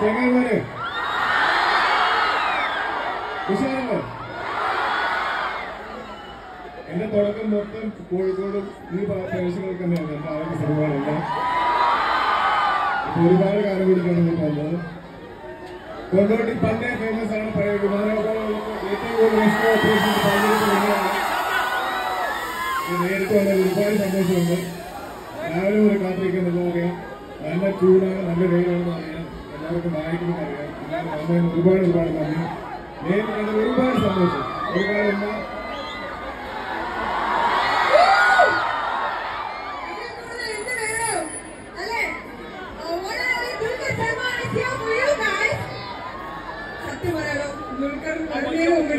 ചെങ്ങന്മാരെ ഉഷാറല്ലേ എന്റെ തുടക്കം മൊത്തം കോഴിക്കോടും ഈ പ്രദേശങ്ങൾക്ക് തന്നെയാണ്. എന്റെ ആദ്യ സിനിമകളെല്ലാം. ഒരുപാട് കാലം കൂടിയിട്ടാണ് ഞാൻ വന്നത്. കൊണ്ടോട്ടി പണ്ടേ ഫേമസ് ആണ്. പഴയ വിമാനത്താവളങ്ങൾക്ക് ഏറ്റവും കൂടുതൽ നേരിട്ട് വന്നതിൽ ഒരുപാട് സന്തോഷമുണ്ട്. രാവിലെ മുതൽ കാത്തിരിക്കുന്നത് നല്ല ചൂടാണ് നല്ല അറിയാം എല്ലാവർക്കും വായിക്കുമ്പോൾ അറിയാം എല്ലാവരും വന്നതിന് ഒരുപാട് ഒരുപാട് നന്ദി നേരിട്ട് കണ്ടതിൽ ഒരുപാട് സന്തോഷം ഒരുപാട് എന്താ സത്യം പറയാലോ ദുൽഖർ വരുന്നതിന് മുമ്പ്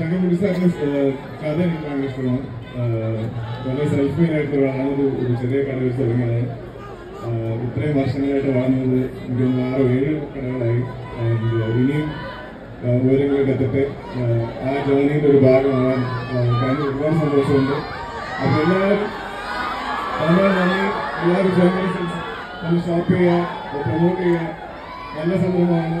ശങ്കർ സാറിന്റെ കഥ എനിക്ക് ഭയങ്കര ഇഷ്ടമാണ് ആഹ് വളരെ സെൽഫ് മെയിൻ ആയിട്ടുള്ള ആളൊരു ഒരു ചെറിയ കട വെച്ച് തുടങ്ങിയത് ആഹ് ഇത്രയും വർഷങ്ങളായിട്ട് വളർന്നത് എനിക്ക് തോന്നുന്നു ആറോ ഏഴ് കടകളായി And ഇനിയും ആഹ് ഉയരങ്ങളിലേക്ക് എത്തട്ടെ ആഹ് ആ ജേർണിയുടെ ഒരു ഭാഗമാവാൻ ആഹ് കഴിഞ്ഞ ഒരുപാട് സന്തോഷമുണ്ട് അപ്പോൾ എല്ലാവരും വളരെ നന്ദി എല്ലാവരും ജേർണലിസ്റ്റ് ഒന്ന് ഷോപ്പ് ചെയ്യുക പ്രൊമോട്ട് ചെയ്യുക നല്ല സംരംഭമാണ്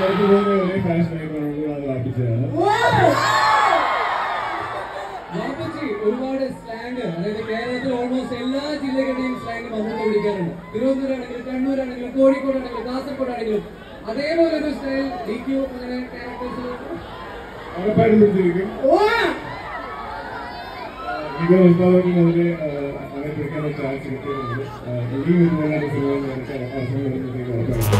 പോലെ ഒരേ ഫാഷൻ വാപ്പച്ചി ഒരുപാട് സ്ലാങ് അതായത് കേരളത്തിൽ ഓൾമോസ്റ്റ് എല്ലാ ജില്ലകളുടെയും സ്ലാങ് മമ്മൂക്ക വിളിക്കാറുണ്ട്. തിരുവനന്തപുരം ആണെങ്കിലും കണ്ണൂരാണെങ്കിലും കോഴിക്കോടാണെങ്കിലും കാസർഗോഡാണെങ്കിലും അതേപോലെ ഒരു സ്റ്റൈൽ ഡി ക്യു അങ്ങനെ ക്യാരക്ടേഴ്സ് ഉറപ്പായിട്ടും പിടിച്ചിരിക്കും ഇത് ഉത്പാദനം മുതൽ അങ്ങനെ പിടിക്കാനുള്ള ചാൻസ് കിട്ടിയിട്ടുണ്ട്. ഇനിയും ഇതുപോലുള്ള സിനിമകൾ അവസരം വരുമ്പോഴത്തേക്ക് ഉറപ്പായിട്ടും